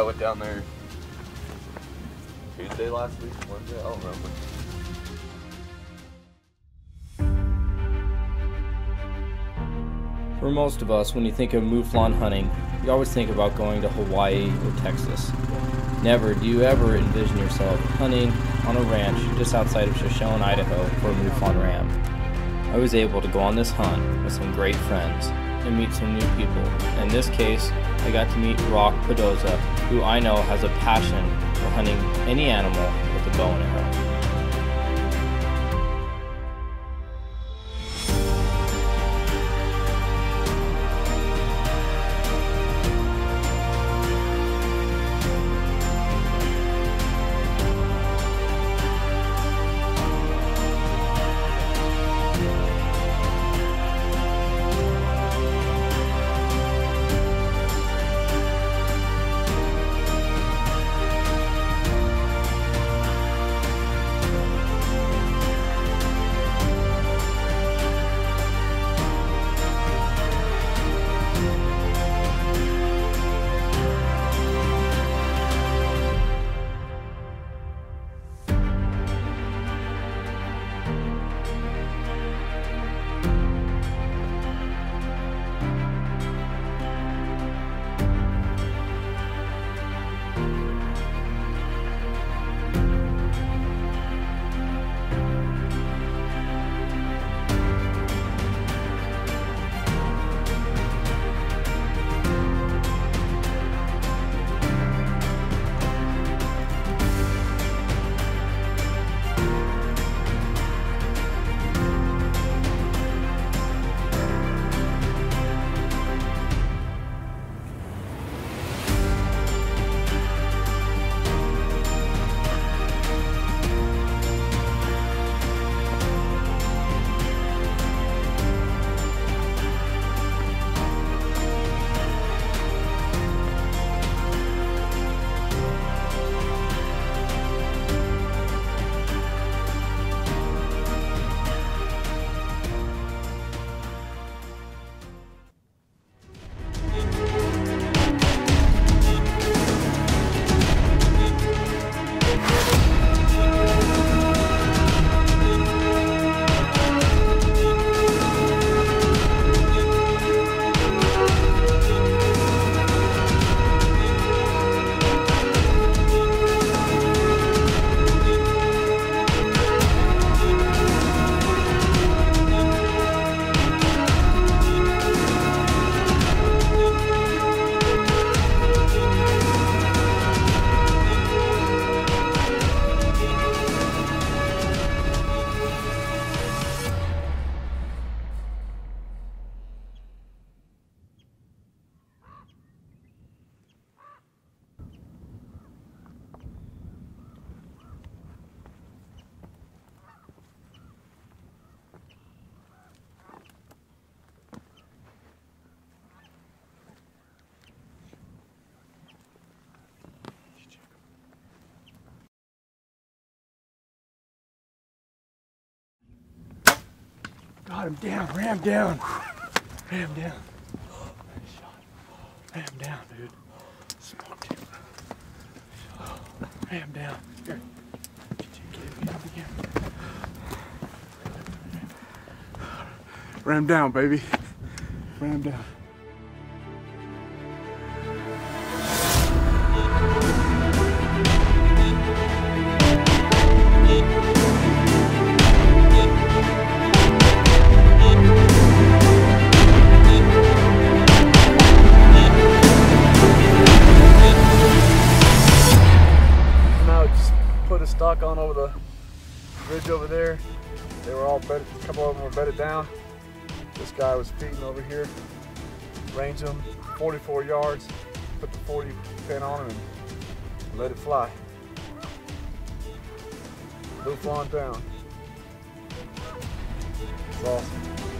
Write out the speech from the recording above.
went down there Tuesday last week, Wednesday, I don't remember. For most of us, when you think of mouflon hunting, you always think about going to Hawaii or Texas. Never do you ever envision yourself hunting on a ranch just outside of Shoshone, Idaho for a mouflon ram. I was able to go on this hunt with some great friends and meet some new people. In this case, I got to meet Rock Podoza, who I know has a passion for hunting any animal with a bow and arrow. Got him down, ram down. Ram down. Shot. Ram down, dude. Smoked him. Ram down. Here. Get him again. Ram down, baby. Ram down. Put a stalk on over the ridge over there. They were all bedded, a couple of them were bedded down. This guy was feeding over here. Range them 44 yards, put the 40 pin on him and let it fly. Move on down. It's awesome.